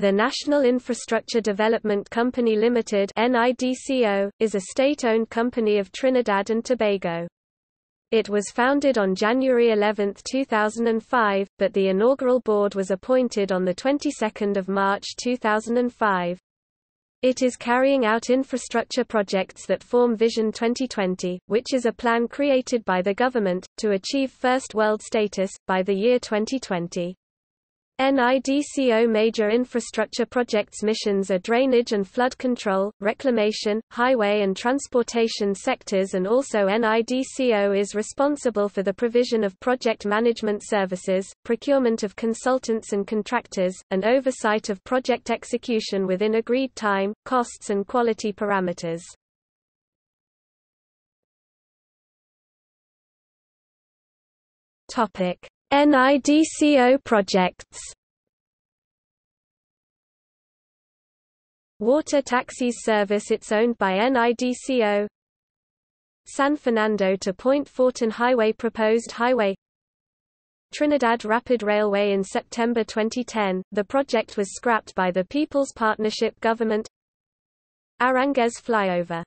The National Infrastructure Development Company Limited (NIDCO) is a state-owned company of Trinidad and Tobago. It was founded on January 11, 2005, but the inaugural board was appointed on the 22nd of March 2005. It is carrying out infrastructure projects that form Vision 2020, which is a plan created by the government to achieve first world status by the year 2020. NIDCO major infrastructure projects missions are drainage and flood control, reclamation, highway and transportation sectors and also NIDCO is responsible for the provision of project management services, procurement of consultants and contractors, and oversight of project execution within agreed time, costs and quality parameters. Topic NIDCO projects. Water Taxis service it's owned by NIDCO San Fernando to Point Fortin Highway Proposed highway. Trinidad Rapid Railway in September 2010, the project was scrapped by the People's Partnership government. Aranguez flyover